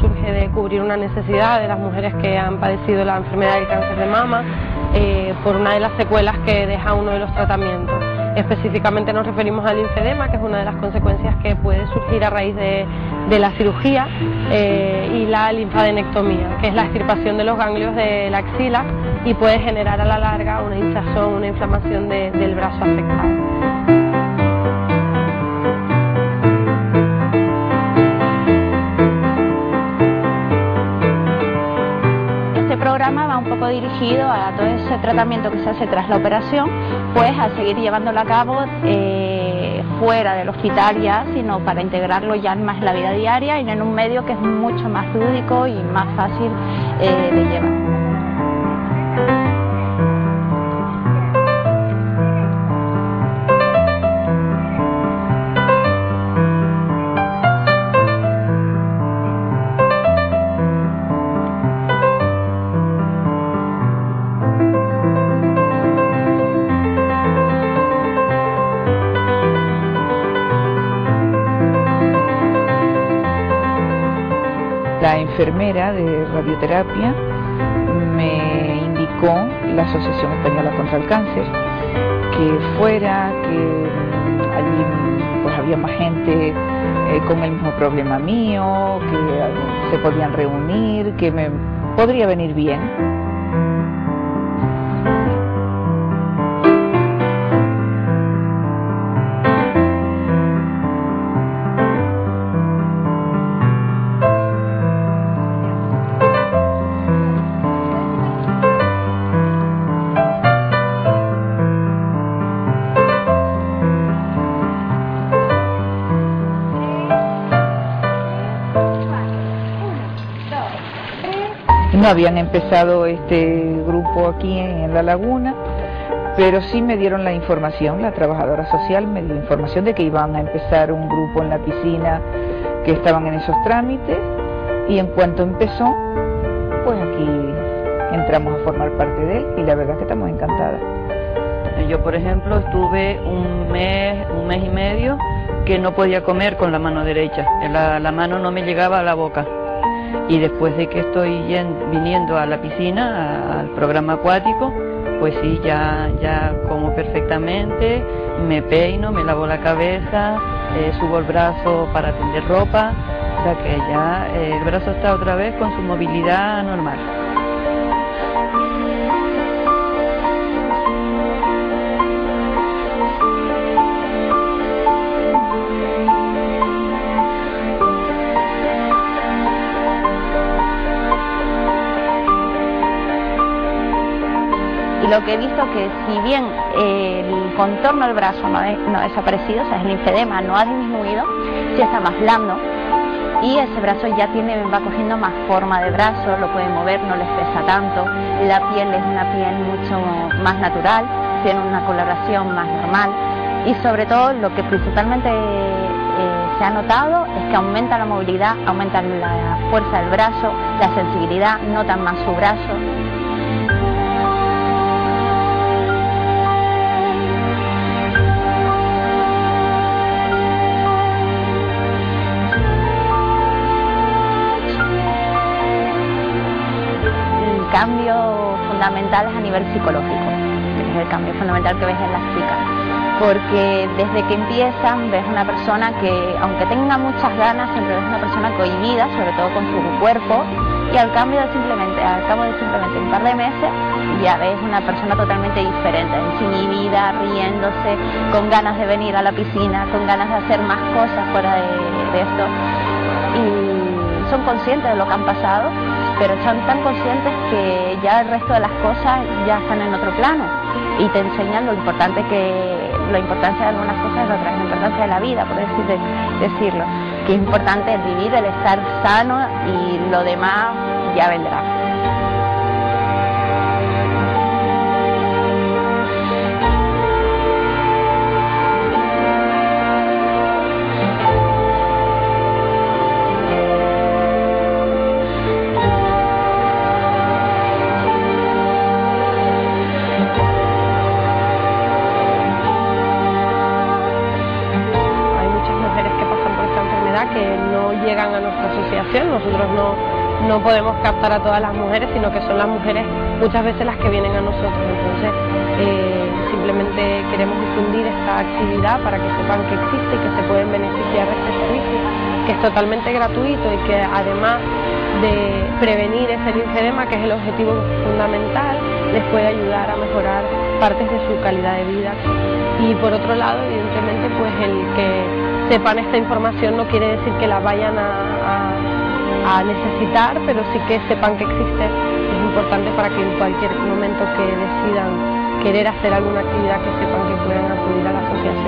surge de cubrir una necesidad de las mujeres que han padecido la enfermedad del cáncer de mama eh, por una de las secuelas que deja uno de los tratamientos. Específicamente nos referimos al linfedema, que es una de las consecuencias que puede surgir a raíz de, la cirugía, eh, y la linfadenectomía, que es la extirpación de los ganglios de la axila y puede generar a la larga una hinchazón, una inflamación del brazo afectado. Dirigido a todo ese tratamiento que se hace tras la operación, pues a seguir llevándolo a cabo eh, fuera del hospital ya, sino para integrarlo ya más en la vida diaria y en un medio que es mucho más lúdico y más fácil eh, de llevar. Enfermera de radioterapia me indicó la Asociación Española contra el Cáncer que fuera, que allí pues había más gente eh, con el mismo problema mío, que se podían reunir, que me podría venir bien. Habían empezado este grupo aquí en la laguna, pero sí me dieron la información, la trabajadora social me dio información de que iban a empezar un grupo en la piscina, que estaban en esos trámites, y en cuanto empezó, pues aquí entramos a formar parte de él y la verdad es que estamos encantadas. Yo, por ejemplo, estuve un mes, un mes y medio que no podía comer con la mano derecha, la mano no me llegaba a la boca y después de que estoy viniendo a la piscina, al programa acuático, pues sí, ya, ya como perfectamente, me peino, me lavo la cabeza, eh, subo el brazo para tender ropa, o sea que ya eh, el brazo está otra vez con su movilidad normal. Lo que he visto que si bien el contorno del brazo no, ha desaparecido, o sea, el linfedema no ha disminuido, sí está más blando y ese brazo ya tiene, va cogiendo más forma de brazo, lo puede mover, no les pesa tanto, la piel es una piel mucho más natural, tiene una coloración más normal y sobre todo lo que principalmente eh, se ha notado es que aumenta la movilidad, aumenta la fuerza del brazo, la sensibilidad, notan más su brazo cambios fundamentales a nivel psicológico, es el cambio fundamental que ves en las chicas. Porque desde que empiezan ves una persona que, aunque tenga muchas ganas, siempre ves una persona cohibida, sobre todo con su cuerpo, y al cambio de simplemente, al cabo de simplemente un par de meses, ya ves una persona totalmente diferente, desinhibida, riéndose, con ganas de venir a la piscina, con ganas de hacer más cosas fuera de, de esto. Y son conscientes de lo que han pasado pero son tan conscientes que ya el resto de las cosas ya están en otro plano y te enseñan lo importante que la importancia de algunas cosas y otras, la importancia de la vida, por decir, decirlo, que es importante vivir, el estar sano y lo demás ya vendrá. que no llegan a nuestra asociación. Nosotros no, no podemos captar a todas las mujeres, sino que son las mujeres muchas veces las que vienen a nosotros. Entonces, eh, simplemente queremos difundir esta actividad para que sepan que existe y que se pueden beneficiar de este servicio, que es totalmente gratuito y que además de prevenir ese linfedema, que es el objetivo fundamental, les puede ayudar a mejorar partes de su calidad de vida. Y por otro lado, evidentemente, pues el que sepan esta información no quiere decir que la vayan a, necesitar, pero sí que sepan que existe. Es importante para que en cualquier momento que decidan querer hacer alguna actividad, que sepan que pueden acudir a la asociación.